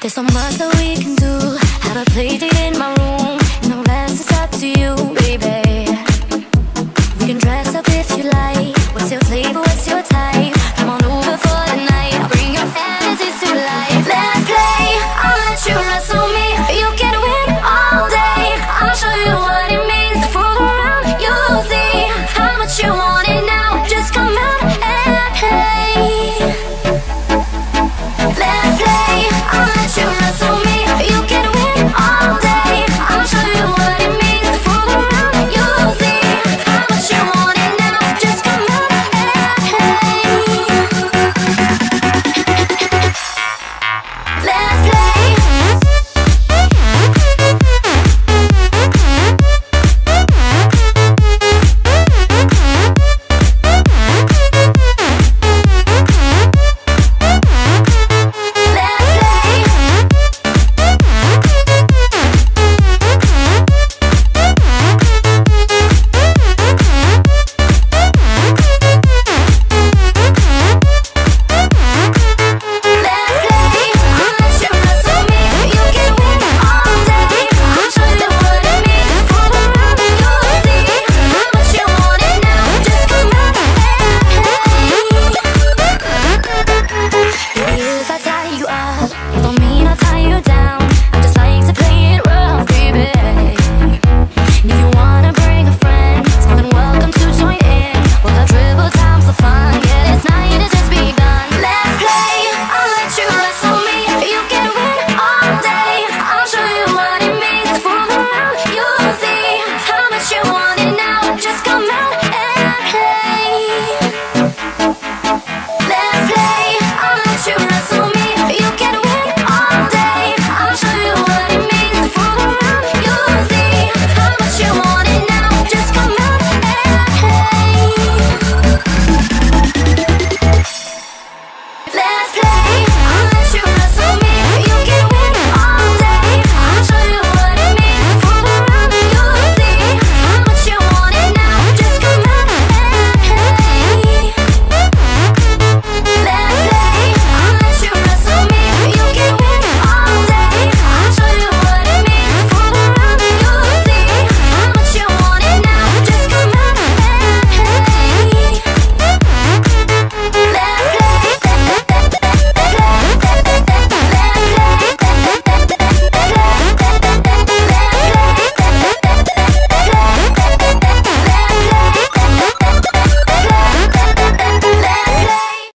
There's so much that we can do. How to play it in my room. No less, it's up to you, baby.